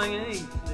flying to eat.